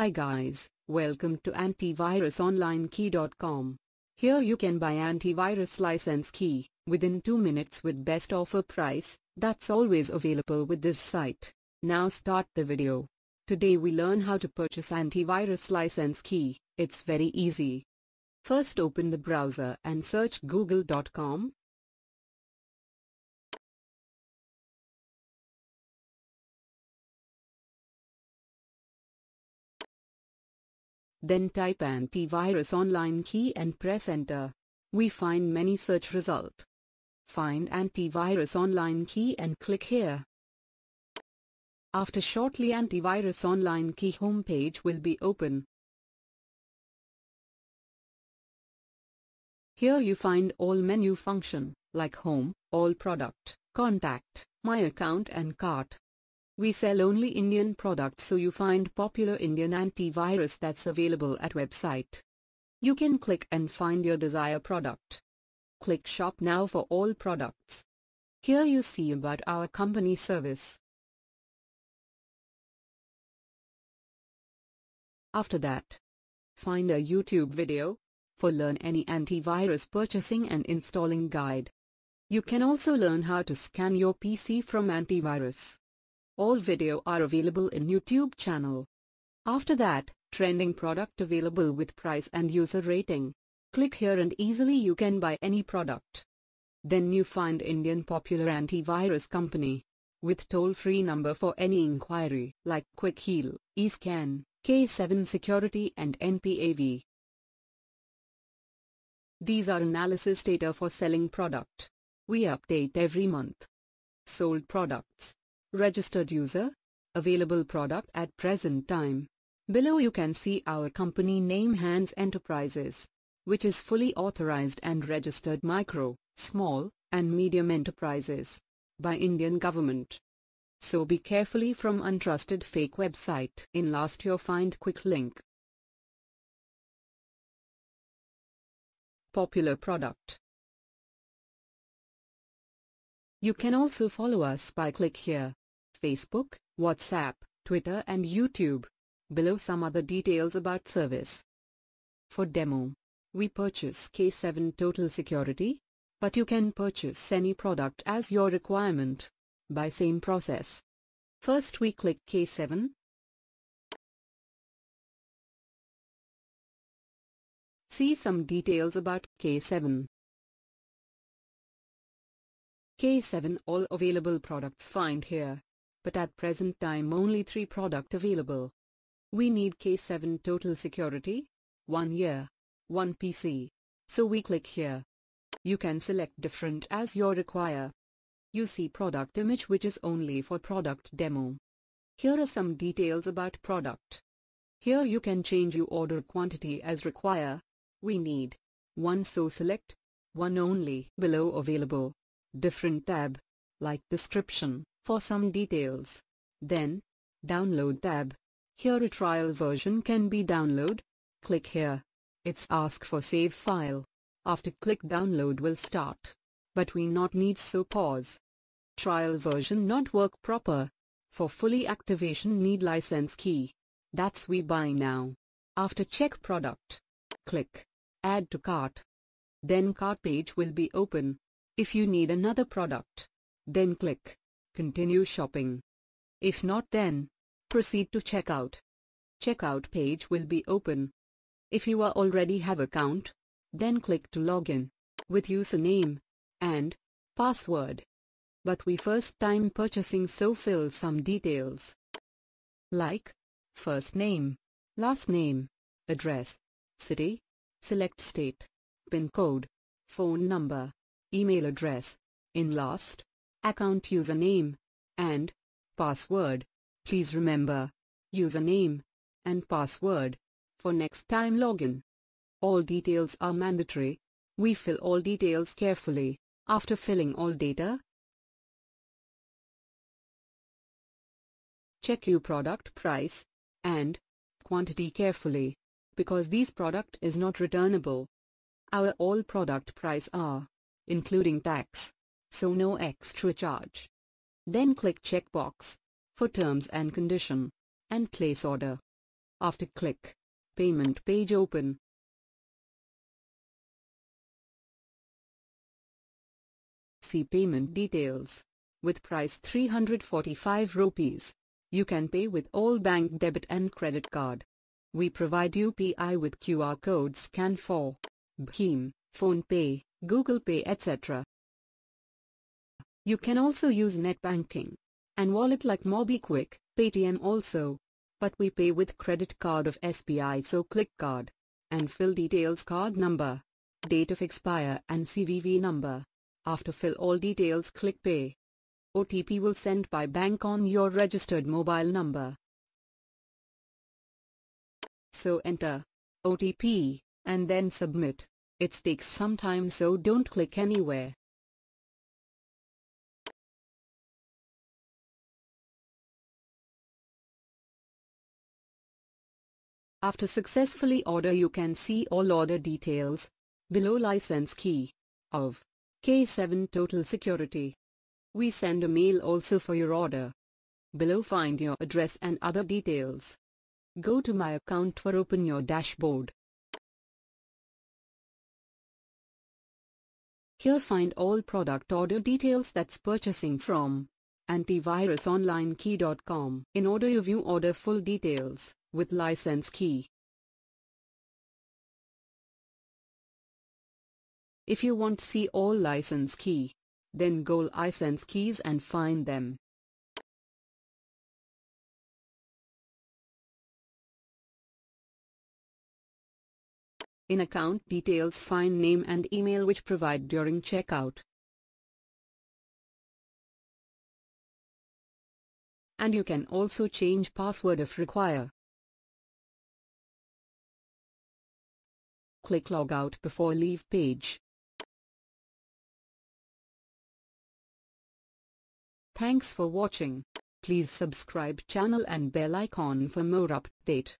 Hi guys, welcome to antivirusonlinekey.com. Here you can buy antivirus license key within 2 minutes with best offer price that's always available with this site. Now start the video. Today we learn how to purchase antivirus license key. It's very easy. First open the browser and search google.com. Then type antivirus online key and press enter. We find many search result. Find antivirus online key and click here. After shortly antivirus online key homepage will be open. Here you find all menu function, like home, all product, contact, my account and cart. We sell only Indian products so you find popular Indian antivirus that's available at website. You can click and find your desired product. Click shop now for all products. Here you see about our company service. After that, find a YouTube video for learn any antivirus purchasing and installing guide. You can also learn how to scan your PC from antivirus. All video are available in YouTube channel. After that, trending product available with price and user rating. Click here and easily you can buy any product. Then you find Indian popular antivirus company. With toll-free number for any inquiry like Quick Heal, eScan, K7 Security and NPAV. These are analysis data for selling product. We update every month. Sold products. Registered user. Available product at present time. Below you can see our company name Hands Enterprises, which is fully authorized and registered micro, small, and medium enterprises by Indian government. So be carefully from untrusted fake website. In last you find quick link. Popular product. You can also follow us by click here. Facebook, WhatsApp, Twitter and YouTube. Below some other details about service. For demo, we purchase K7 Total Security, but you can purchase any product as your requirement by same process. First we click K7. See some details about K7. K7 All available products find here but at present time only 3 product available. We need K7 total security, 1 year, 1 PC. So we click here. You can select different as your require. You see product image which is only for product demo. Here are some details about product. Here you can change your order quantity as require. We need 1 so select 1 only below available. Different tab like description for some details. Then, Download tab. Here a trial version can be download. Click here. It's ask for save file. After click download will start. But we not need so pause. Trial version not work proper. For fully activation need license key. That's we buy now. After check product. Click. Add to cart. Then cart page will be open. If you need another product. Then click Continue shopping. If not then, proceed to checkout. Checkout page will be open. If you are already have account, then click to login with username and password. But we first time purchasing so fill some details like first name, last name, address, city, select state, pin code, phone number, email address, in last, account username, and password. Please remember username and password for next time login. All details are mandatory. We fill all details carefully. After filling all data, check your product price and quantity carefully because these product is not returnable. Our all product price are including tax so no extra charge. Then click checkbox for terms and condition and place order. After click, payment page open. See payment details. With price 345 rupees. You can pay with all bank debit and credit card. We provide UPI with QR code scan for Bhim, Pay, Google Pay etc. You can also use net banking and wallet like MobiKwik, Paytm also. But we pay with credit card of SBI so click card and fill details card number, date of expire and CVV number. After fill all details click pay. OTP will send by bank on your registered mobile number. So enter OTP and then submit. It takes some time so don't click anywhere. After successfully order you can see all order details below license key of K7 Total Security. We send a mail also for your order. Below find your address and other details. Go to my account for open your dashboard. Here find all product order details that's purchasing from antivirusonlinekey.com. In order you view order full details with license key. If you want see all license key, then go license keys and find them. In account details find name and email which provide during checkout. And you can also change password if require. Click log out before leave page. Thanks for watching. Please subscribe channel and bell icon for more update.